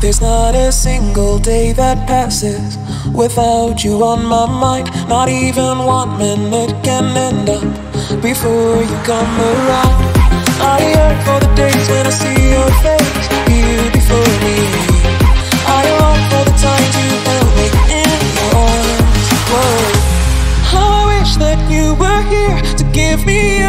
There's not a single day that passes without you on my mind. Not even one minute can end up before you come around. I yearn for the days when I see your face here before me. I long for the times you held me in your arms. Whoa. How I wish that you were here to give me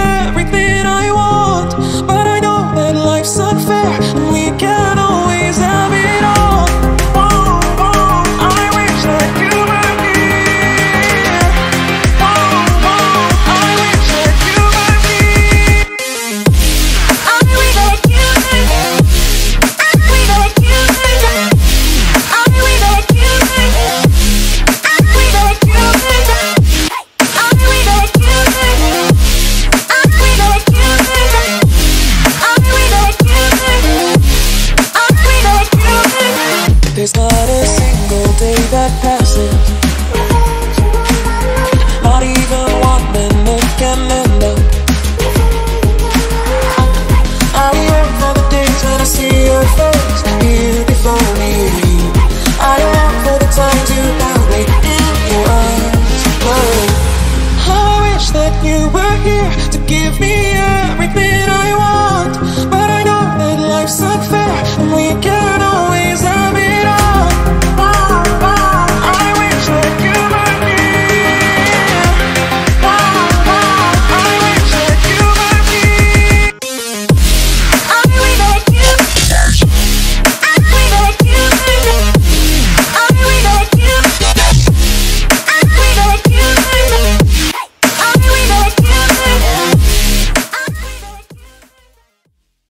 There's not a single day that passes. Not even one minute can end up. I long for the days when I see your face. Here before me. I long for the time to bound me in your arms Love. I wish that you were here To give me everything I want. But I know that life's unfair And we can't.